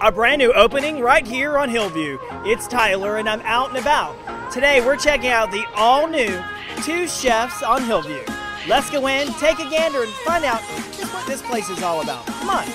a brand new opening right here on Hillview. It's Tyler, and I'm out and about. Today, we're checking out the all new Two Chefs on Hillview. Let's go in, take a gander, and find out just what this place is all about. Come on.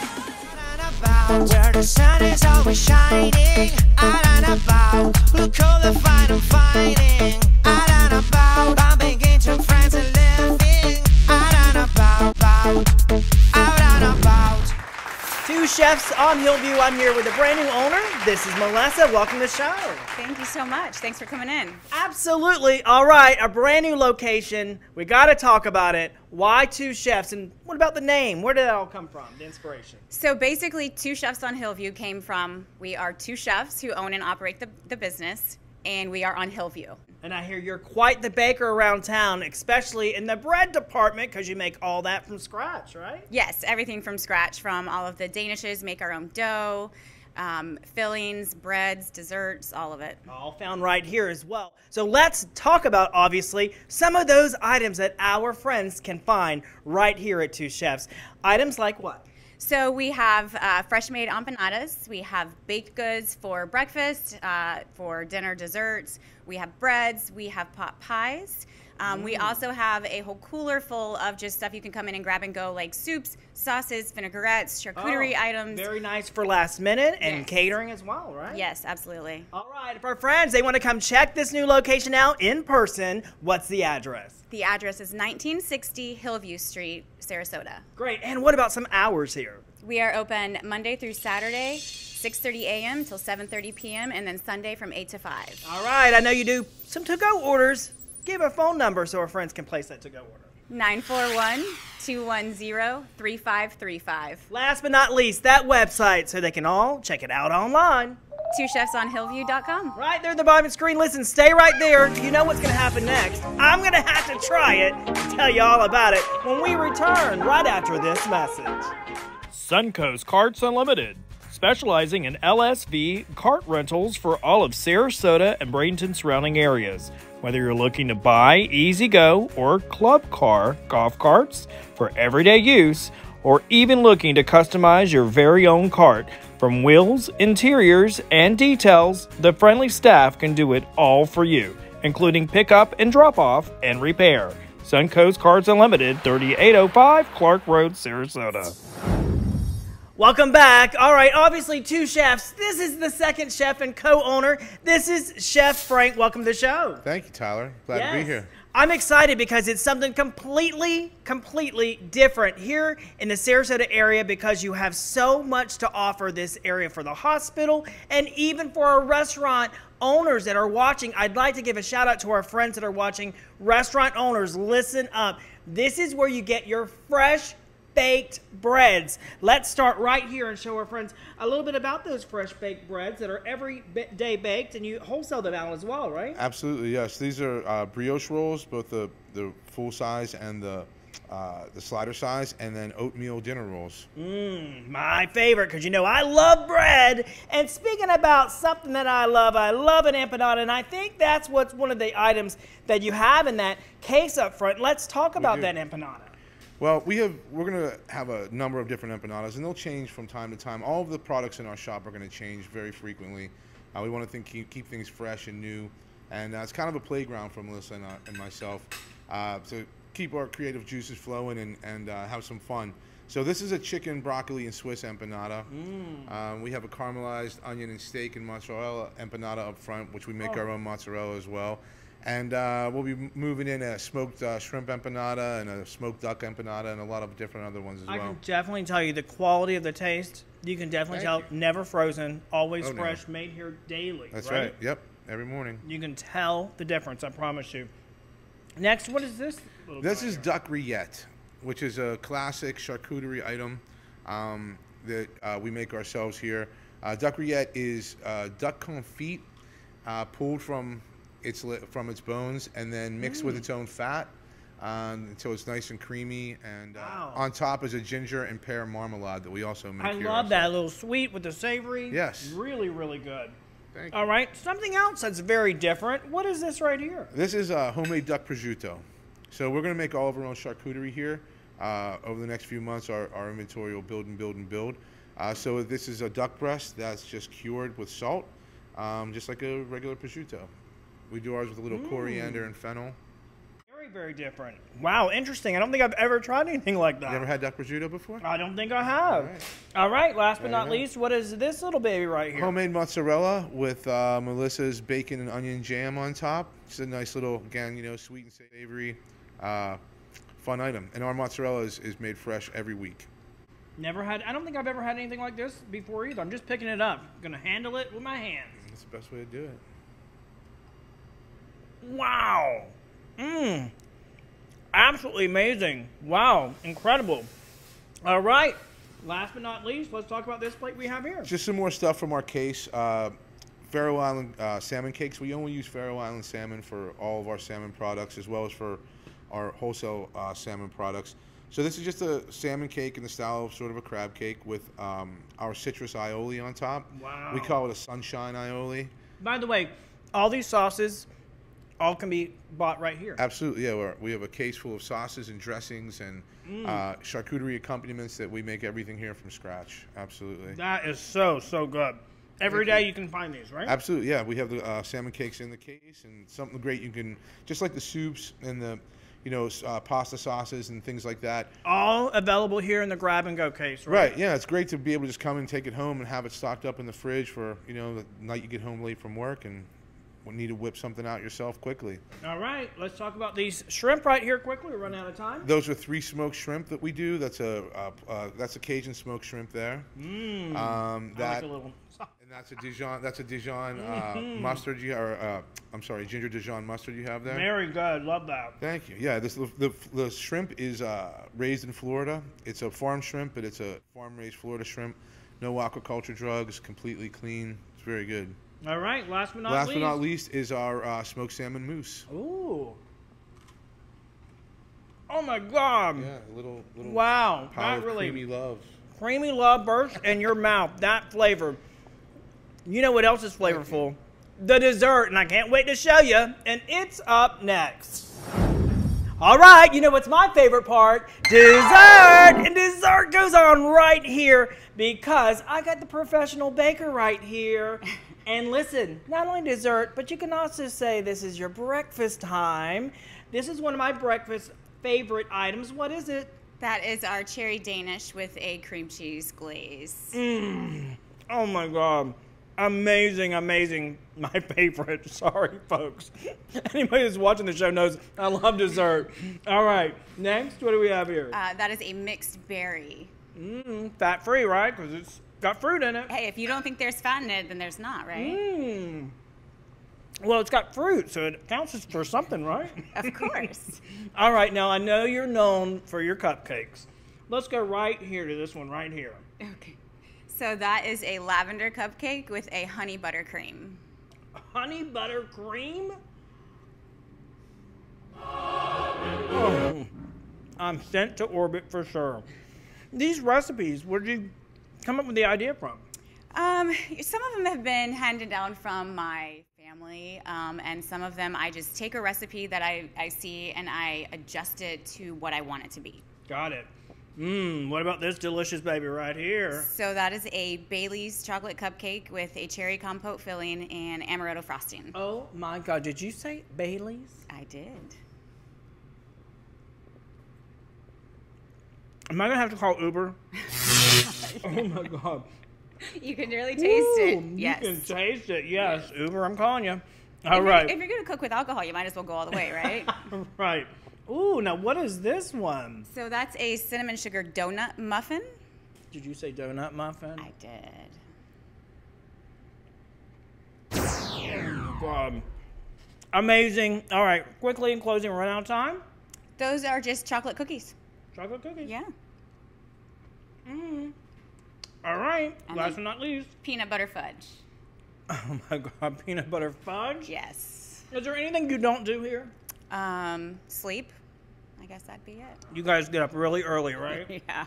Chefs on Hillview. I'm here with a brand new owner. This is Melissa. Welcome to the show. Thank you so much. Thanks for coming in. Absolutely. All right, a brand new location. We got to talk about it. Why two chefs? And what about the name? Where did it all come from? The inspiration. So basically, Two Chefs on Hillview came from we are two chefs who own and operate the, the business, and we are on Hillview. And I hear you're quite the baker around town, especially in the bread department because you make all that from scratch, right? Yes, everything from scratch, from all of the danishes, make our own dough, um, fillings, breads, desserts, all of it. All found right here as well. So let's talk about, obviously, some of those items that our friends can find right here at Two Chefs. Items like what? So we have uh, fresh made empanadas. We have baked goods for breakfast, uh, for dinner desserts. We have breads. We have pot pies. Um, We also have a whole cooler full of just stuff you can come in and grab and go, like soups, sauces, vinaigrettes, charcuterie Oh, items. Very nice for last minute and Yes. catering as well, right? Yes, absolutely. All right, if our friends they want to come check this new location out in person, what's the address? The address is 1960 Hillview Street, Sarasota. Great. And what about some hours here? We are open Monday through Saturday, 6:30 a.m. till 7:30 p.m. and then Sunday from 8 to 5. All right, I know you do some to-go orders. Give a phone number so our friends can place that to-go order. 941-210-3535. Last but not least, that website so they can all check it out online. Two chefs on Hillview.com. Right there at the bottom of the screen. Listen, stay right there. You know what's going to happen next. I'm going to have to try it and tell you all about it when we return right after this message. Suncoast Carts Unlimited, specializing in LSV cart rentals for all of Sarasota and Bradenton surrounding areas. Whether you're looking to buy E-Z-GO or club car golf carts for everyday use, or even looking to customize your very own cart, from wheels, interiors, and details, the friendly staff can do it all for you, including pickup and drop off and repair. Suncoast Carts Unlimited, 3805 Clark Road, Sarasota. Welcome back. All right, obviously, two chefs. This is the second chef and co owner. This is Chef Frank. Welcome to the show. Thank you, Tyler. Glad to be here. I'm excited because it's something completely, completely different here in the Sarasota area because you have so much to offer this area for the hospital and even for our restaurant owners that are watching. I'd like to give a shout out to our friends that are watching. Restaurant owners, listen up. This is where you get your fresh baked breads. Let's start right here and show our friends a little bit about those fresh baked breads that are every day baked and you wholesale them out as well, right? Absolutely, yes. These are uh, brioche rolls, both the, the full size and the uh, the slider size, and then oatmeal dinner rolls. Mmm, my favorite, because you know I love bread. And speaking about something that I love, I love an empanada, and I think that's what's one of the items that you have in that case up front. Let's talk about that empanada. Well, we have we're gonna have a number of different empanadas, and they'll change from time to time. All of the products in our shop are gonna change very frequently. Uh, we want to think keep, keep things fresh and new, and uh, it's kind of a playground for Melissa and, uh, and myself uh, to keep our creative juices flowing and and uh, have some fun. So this is a chicken, broccoli, and Swiss empanada. Um, we have a caramelized onion and steak and mozzarella empanada up front, which we make our own mozzarella as well. And uh, we'll be moving in a smoked uh, shrimp empanada and a smoked duck empanada and a lot of different other ones as well. I well. can definitely tell you the quality of the taste. You can definitely Thank tell, never frozen, always Oh, no. fresh, made here daily. That's right. Yep. Every morning. You can tell the difference, I promise you. Next, what is this? Little This guy is here? duck rillette, which is a classic charcuterie item um, that uh, we make ourselves here. Uh, duck rillette is uh, duck confit uh, pulled from its li- from its bones and then mixed with its own fat um, until it's nice and creamy. And uh, Wow. on top is a ginger and pear marmalade that we also make. I here love that. A little sweet with the savory. Yes. Really, really good. Thank All you. right, something else that's very different. What is this right here? This is uh, homemade duck prosciutto. So we're going to make all of our own charcuterie here. Uh, over the next few months, our, our inventory will build and build and build. Uh, so this is a duck breast that's just cured with salt, um, just like a regular prosciutto. We do ours with a little coriander and fennel. Very, very different. Wow, interesting. I don't think I've ever tried anything like that. You ever had duck prosciutto before? I don't think I have. All right. All right, last but There not least, what is this little baby right here? Homemade mozzarella with uh, Melissa's bacon and onion jam on top. It's a nice little, again, you know, sweet and savory, uh, fun item. And our mozzarella is, is made fresh every week. Never had. I don't think I've ever had anything like this before either. I'm just picking it up. I'm Gonna handle it with my hands. That's the best way to do it. Wow. Mmm. Absolutely amazing. Wow. Incredible. All right. Last but not least, let's talk about this plate we have here. Just some more stuff from our case. Uh, Faroe Island uh, salmon cakes. We only use Faroe Island salmon for all of our salmon products, as well as for our wholesale uh, salmon products. So this is just a salmon cake in the style of sort of a crab cake with um, our citrus aioli on top. Wow. We call it a sunshine aioli. By the way, all these sauces all can be bought right here. Absolutely, yeah. We're, we have a case full of sauces and dressings and Mm. uh, charcuterie accompaniments that we make everything here from scratch. Absolutely. That is so, so good. Every Thank day you. you can find these, right? Absolutely, yeah. We have the uh, salmon cakes in the case, and something great you can just like the soups and the, you know, uh, pasta sauces and things like that. All available here in the grab and go case, right? Right. Yeah, it's great to be able to just come and take it home and have it stocked up in the fridge for you know the night you get home late from work and need to whip something out yourself quickly. All right, let's talk about these shrimp right here quickly. We're running out of time. Those are three smoked shrimp that we do. That's a uh, uh, that's a Cajun smoked shrimp there. Mmm. Um, I like a little. and that's a Dijon that's a Dijon uh, mustard you or uh, I'm sorry ginger Dijon mustard you have there. Very good. Love that. Thank you. Yeah, this the, the, the shrimp is uh, raised in Florida. It's a farm shrimp, but it's a farm raised Florida shrimp. No aquaculture drugs, completely clean. It's very good. All right, last but not Last least. but not least is our uh, smoked salmon mousse. Ooh. Oh my God. Yeah, a little little Wow. That of really creamy love. creamy love burst in your mouth. That flavor. You know what else is flavorful? The dessert, and I can't wait to show you. And it's up next. All right, you know what's my favorite part? Dessert! And dessert goes on right here because I got the professional baker right here. And listen, not only dessert, but you can also say this is your breakfast time. This is one of my breakfast favorite items. What is it? That is our cherry Danish with a cream cheese glaze. Mm. Oh my god. Amazing, amazing. My favorite. Sorry, folks. Anybody who's watching the show knows I love dessert. All right, next, what do we have here? Uh, that is a mixed berry. Mm, fat free, right? Because it's got fruit in it. Hey, if you don't think there's fat in it, then there's not, right? Mm. Well, it's got fruit, so it counts as for something, right? Of course. All right, now I know you're known for your cupcakes. Let's go right here to this one right here. okay. So that is a lavender cupcake with a honey buttercream. honey butter cream. Oh, I'm sent to orbit for sure. These recipes, where did you come up with the idea from? Um, some of them have been handed down from my family, um, and some of them I just take a recipe that I, I see and I adjust it to what I want it to be. Got it. Mmm, what about this delicious baby right here? So that is a Bailey's chocolate cupcake with a cherry compote filling and amaretto frosting. Oh my god, did you say Bailey's? I did. Am I gonna have to call Uber? oh my god. You can really taste it. Yes. You can taste it, yes. Uber, I'm calling you. if, All you're, if you're gonna cook with alcohol, you might as well go all the way, right? right. Ooh, now what is this one? so that's a cinnamon sugar donut muffin. Did you say donut muffin? I did. God. Amazing. All right, quickly in closing, run out of time. Those are just chocolate cookies. Chocolate cookies. Yeah. All right. And Last but not least. Peanut butter fudge. Oh my God, peanut butter fudge. Yes. Is there anything you don't do here? Um, sleep. I guess that'd be it. You guys get up really early, right? Yeah.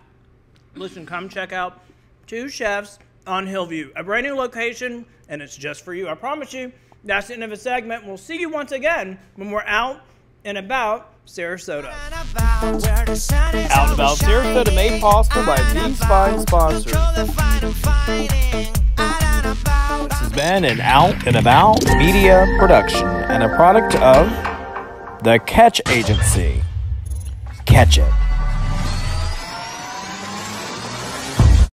Listen, come check out Two Chefs on Hillview, a brand new location, and it's just for you. I promise you. That's the end of the segment. We'll see you once again when we're out and about Sarasota. Out and About Sarasota made possible by these fine sponsors. This has been an Out and About media production and a product of the Catch Agency. Catch it.